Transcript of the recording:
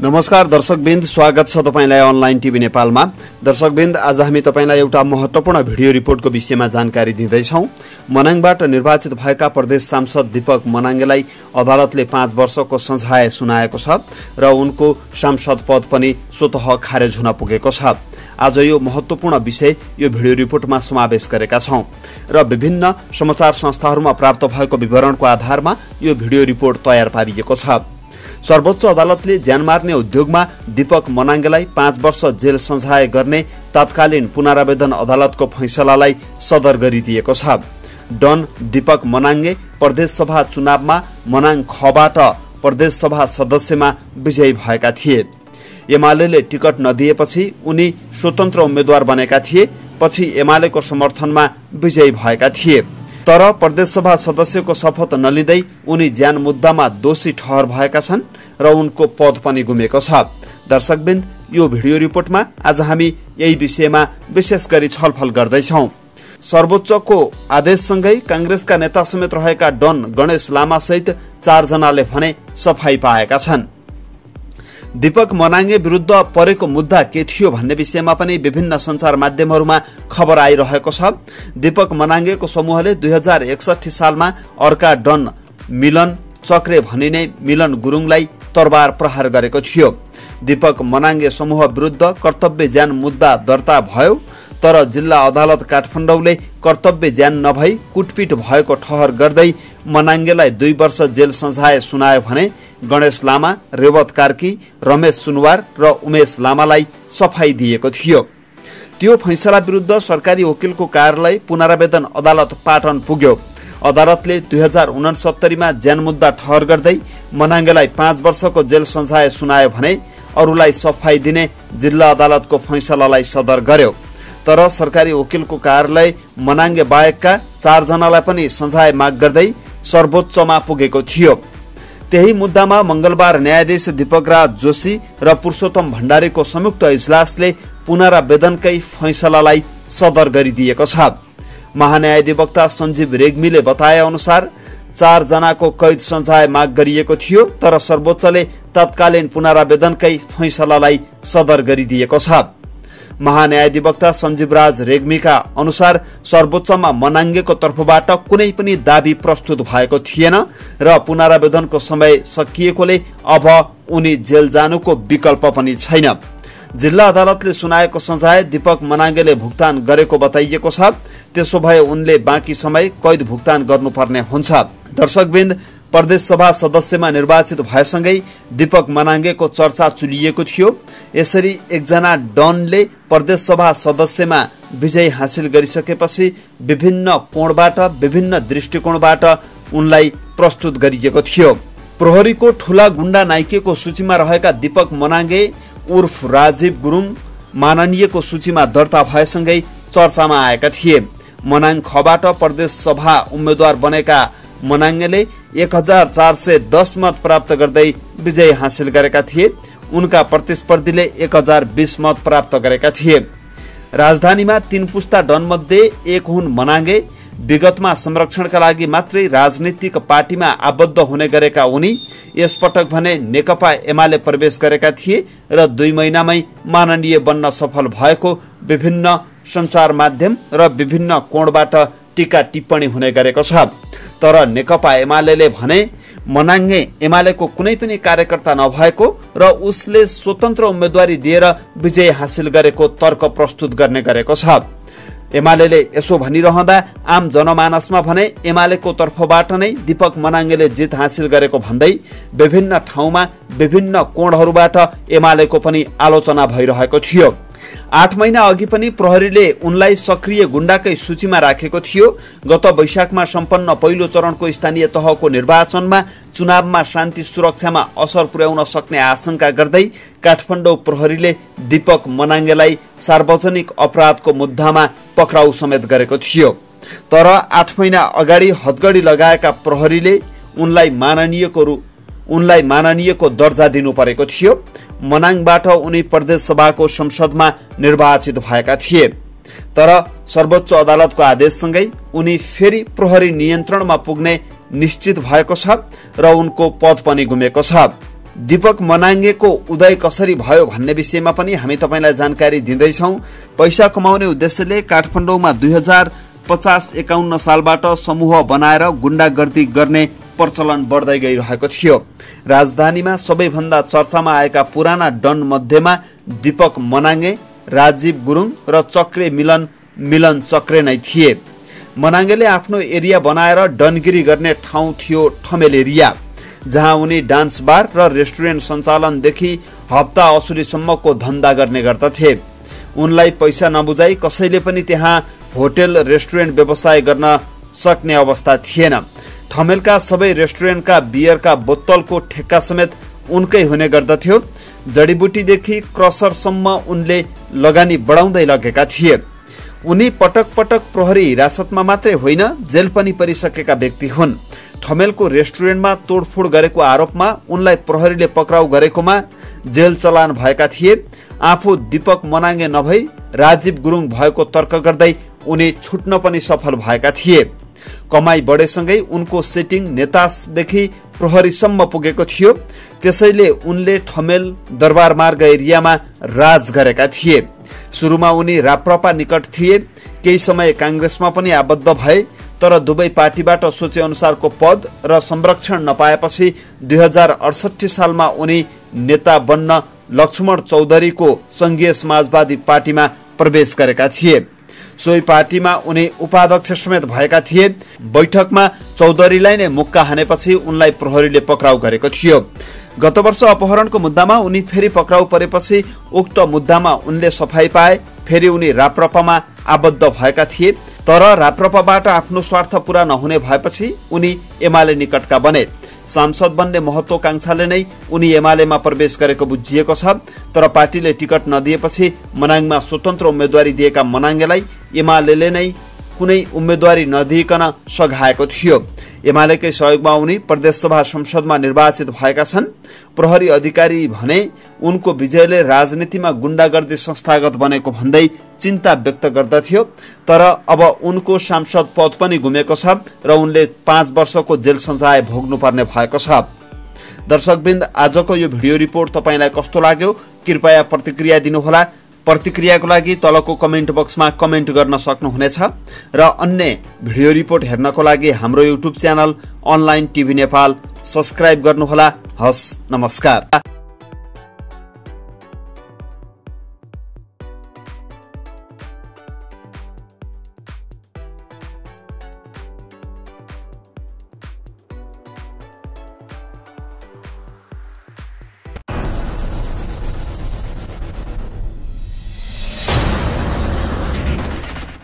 नमस्कार दर्शकबिन्द। स्वागत छ तपाईँलाई अनलाइन टिभी नेपालमा। दर्शकबिन्द आज हामी तपाईँलाई एउटा महत्त्वपूर्ण भिडियो रिपोर्टको विषयमा जानकारी दिँदैछौँ। मनाङबाट निर्वाचित भएका प्रदेश सांसद दीपक मनाङ्गेलाई अदालतले पाँच वर्षको सजाय सुनाएको छ र उनको सांसद पद पनि स्वत खारेज हुन पुगेको छ। आज यो महत्त्वपूर्ण विषय यो भिडियो रिपोर्टमा समावेश गरेका छौँ र विभिन्न समाचार संस्थाहरूमा प्राप्त भएको विवरणको आधारमा यो भिडियो रिपोर्ट तयार पारिएको छ। सर्वोच्च अदालतले ज्यान मार्ने उद्योगमा दीपक मनाङ्गेलाई पाँच वर्ष जेल सजाय गर्ने तत्कालीन पुनरावेदन अदालतको फैसलालाई सदर गरिदिएको छ। डन दीपक मनाङ्गे प्रदेशसभा चुनावमा मनाङ खबाट प्रदेशसभा सदस्यमा विजयी भएका थिए। एमाले टिकट नदिएपछि उनी स्वतन्त्र उम्मेद्वार बनेका थिए पछि एमालेको समर्थनमा विजयी भएका थिए। तर प्रदेशसभा सदस्यको शपथ नलिँदै उनी ज्यान मुद्दामा दोषी ठहर भएका छन्। र उनको पद पनि गुमेको छ। दर्शकबिन्द यो भिडियो रिपोर्टमा आज हामी यही विषयमा विशेष गरी छलफल गर्दैछौ। सर्वोच्चको आदेशसँगै काङ्ग्रेसका नेता समेत रहेका डन गणेश लामा सहित चारजनाले भने सफाई पाएका छन्। दीपक मनाङ्गे विरुद्ध परेको मुद्दा के थियो भन्ने विषयमा पनि विभिन्न सञ्चार माध्यमहरूमा खबर आइरहेको छ। दीपक मनाङ्गेको समूहले दुई हजार एकसठी सालमा अर्का डन मिलन चक्रे भनिने मिलन गुरुङलाई तरबार प्रहार गरेको थियो। दीपक मनाङ्गे समूह विरुद्ध कर्तव्य ज्यान मुद्दा दर्ता भयो तर जिल्ला अदालत काठमाडौँले कर्तव्य ज्यान नभई कुटपिट भएको ठहर गर्दै मनाङ्गेलाई दुई वर्ष जेल सजाय सुनायो भने गणेश लामा रेवत कार्की रमेश सुनवार र उमेश लामालाई सफाई दिएको थियो। त्यो फैसला विरुद्ध सरकारी वकिलको कार्यालय पुनरावेदन अदालत पाटन पुग्यो। अदालतले दुई हजार उनसत्तरीमा ज्यान मुद्दा ठहर गर्दै मनाङ्गेलाई पाँच वर्षको जेल सजाय सुनायो भने अरूलाई सफाई दिने जिल्ला अदालतको फैसलालाई सदर गर्यो। तर सरकारी वकिलको कार्यालय मनाङ्गे बाहेकका चारजनालाई पनि सजाय माग गर्दै सर्वोच्चमा पुगेको थियो। त्यही मुद्दामा मंगलबार न्यायाधीश दीपकराज जोशी र पुरुषोत्तम भण्डारीको संयुक्त इजलासले पुनरावेदनकै फैसलालाई सदर गरिदिएको छ। महान्यायाधिवक्ता सञ्जीव रेग्मीले बताए अनुसार चारजनाको कैद सजाय माग गरिएको थियो तर सर्वोच्चले तत्कालीन पुनरावेदनकै फैसलालाई सदर गरिदिएको छ। महान्यायाधिवक्ता सञ्जीवराज रेग्मीका अनुसार सर्वोच्चमा मनाङ्गेको तर्फबाट कुनै पनि दावी प्रस्तुत भएको थिएन र पुनरावेदनको समय सकिएकोले अब उनी जेल जानुको विकल्प पनि छैन। जिल्ला अदालतले सुनाएको सजाय दीपक मनाङ्गेले भुक्तान गरेको बताइएको छ। त्यसो भए उनले बाँकी समय कैद भुक्तान गर्नुपर्ने हुन्छ। दर्शकबिन्द प्रदेश सभा सदस्यमा निर्वाचित भएसँगै दीपक मनाङ्गेको चर्चा चुलिएको थियो। यसरी एकजना डनले प्रदेश सभा सदस्यमा विजय हासिल गरिसकेपछि विभिन्न कोणबाट विभिन्न दृष्टिकोणबाट उनलाई प्रस्तुत गरिएको थियो। प्रहरीको ठुला गुण्डा नाइकेको सूचीमा रहेका दीपक मनाङ्गे उर्फ राजीव गुरुङ माननीयको सूचीमा दर्ता भएसँगै चर्चामा आएका थिए। मनाङ खबाट प्रदेश सभा उम्मेद्वार बनेका मनाङ्गेले एक हजार चार सय दस मत प्राप्त गर्दै विजय हासिल गरेका थिए। उनका प्रतिस्पर्धीले एक हजार बिस मत प्राप्त गरेका थिए। राजधानीमा तीन पुस्ता डनमध्ये एक हुन् मनाङ्गे विगतमा संरक्षणका लागि मात्रै राजनीतिक पार्टीमा आबद्ध हुने गरेका उनी यसपटक भने नेकपा एमाले प्रवेश गरेका थिए र दुई महिनामै माननीय बन्न सफल भएको विभिन्न सञ्चार माध्यम र विभिन्न कोणबाट टिका टिप्पणी हुने गरेको छ। तर नेकपा एमाले भने मनाङ्गे एमालेको कुनै पनि कार्यकर्ता नभएको र उसले स्वतन्त्र उम्मेद्वारी दिएर विजय हासिल गरेको तर्क प्रस्तुत गर्ने गरेको छ। एमाले यसो भनिरहँदा आम जनमानसमा भने एमालेको तर्फबाट नै दीपक मनाङ्गेले जित हासिल गरेको भन्दै विभिन्न ठाउँमा विभिन्न कोणहरूबाट एमालेको पनि आलोचना भइरहेको थियो। आठ महिना अघि पनि प्रहरीले उनलाई सक्रिय गुण्डाकै सूचीमा राखेको थियो। गत वैशाखमा सम्पन्न पहिलो चरणको स्थानीय तहको निर्वाचनमा चुनावमा शान्ति सुरक्षामा असर पुर्याउन सक्ने आशंका गर्दै काठमाडौँ प्रहरीले दीपक मनाङ्गेलाई सार्वजनिक अपराधको मुद्दामा पक्राउ समेत गरेको थियो। तर आठ महिना अगाडि हतगडी लगाएका प्रहरीले उनलाई माननीयको उनलाई माननीयको दर्जा दिनु परेको थियो। मनाङबाट उनी प्रदेश सभाको संसदमा निर्वाचित भएका थिए। तर सर्वोच्च अदालतको आदेशसँगै उनी फेरि प्रहरी नियन्त्रणमा पुग्ने निश्चित भएको छ र उनको पद पनि गुमेको छ। दीपक मनाङ्गेको उदय कसरी भयो भन्ने विषयमा पनि हामी तपाईँलाई जानकारी दिँदैछौँ। पैसा कमाउने उद्देश्यले काठमाडौँमा दुई हजार पचास एकाउन्न सालबाट समूह बनाएर गुण्डागर्दी गर्ने प्रचलन बढ्दै गइरहेको थियो। राजधानीमा सबैभन्दा चर्चामा आएका पुराना डन मध्येमा दीपक मनाङ्गे राजीव गुरुङ र चक्रे मिलन मिलन चक्रे नै थिए। मनाङ्गेले आफ्नो एरिया बनाएर डनगिरी गर्ने ठाउँ थियो ठमेल एरिया जहाँ उनी डान्स बार र रेस्टुरेन्ट सञ्चालनदेखि हप्ता असुरीसम्मको धन्दा गर्ने गर्दथे। उनलाई पैसा नबुझाइ कसैले पनि त्यहाँ होटेल रेस्टुरेन्ट व्यवसाय गर्न सक्ने अवस्था थिएन। ठमेलका सबै रेस्टुरेन्टका बियरका बोतलको ठेक्का समेत उनकै हुने गर्दथ्यो। जडीबुटीदेखि क्रसरसम्म उनले लगानी बढाउँदै लगेका थिए। उनी पटक पटक प्रहरी हिरासतमा मात्रै होइन जेल पनि परिसकेका व्यक्ति हुन्। ठमेलको रेस्टुरेन्टमा तोडफोड गरेको आरोपमा उनलाई प्रहरीले पक्राउ गरेकोमा जेल चलान भएका थिए। आफू दीपक मनाङ्गे नभई राजीव गुरुङ भएको तर्क गर्दै उनी छुट्न पनि सफल भएका थिए। कमाई बढेसँगै उनको सेटिङ नेतादेखि प्रहरीसम्म पुगेको थियो। त्यसैले उनले ठमेल दरबार मार्ग एरियामा राज गरेका थिए। सुरुमा उनी राप्रपा निकट थिए। केही समय काङ्ग्रेसमा पनि आबद्ध भए तर दुवै पार्टीबाट सोचे अनुसारको पद र संरक्षण नपाएपछि दुई हजार अडसठी सालमा उनी नेता बन्न लक्ष्मण चौधरीको सङ्घीय समाजवादी पार्टीमा प्रवेश गरेका थिए। सोही पार्टीमा उनी उपाध्यक्ष समेत भएका थिए। बैठकमा चौधरीलाई नै मुक्का हानेपछि उनलाई प्रहरीले पक्राउ गरेको थियो। गत वर्ष अपहरणको मुद्दामा उनी फेरि पक्राउ परेपछि उक्त मुद्दामा उनले सफाई पाए फेरि उनी राप्रपामा आबद्ध भएका थिए। तर राप्रपाबाट आफ्नो स्वार्थ पूरा नहुने भएपछि उनी एमाले निकटका बने। सांसद बन्ने महत्वकांक्षाले नै उनी एमालेमा प्रवेश गरेको बुझिएको छ। तर पार्टीले टिकट नदिएपछि मनाङमा स्वतन्त्र उम्मेद्वारी दिएका मनाङ्गेलाई एमाले नै कुनै उम्मेद्वारी नदिइकन सघाएको थियो। एमालेकै सहयोगमा उनी प्रदेशसभा संसदमा निर्वाचित भएका छन्। प्रहरी अधिकारी भने उनको विजयले राजनीतिमा गुण्डागर्दी संस्थागत बनेको भन्दै चिन्ता व्यक्त गर्दथ्यो। तर अब उनको सांसद पद पनि गुमेको छ र उनले पाँच वर्षको जेल सजाय भोग्नुपर्ने भएको छ। दर्शकबिन्द आजको यो भिडियो रिपोर्ट तपाईँलाई कस्तो लाग्यो? कृपया प्रतिक्रिया दिनुहोला। प्रतिक्रियाको लागि तलको कमेन्ट बक्समा कमेन्ट गर्न सक्नुहुनेछ र अन्य भिडियो रिपोर्ट हेर्नको लागि हाम्रो YouTube channel online TV Nepal subscribe गर्नुहोला। हस् नमस्कार।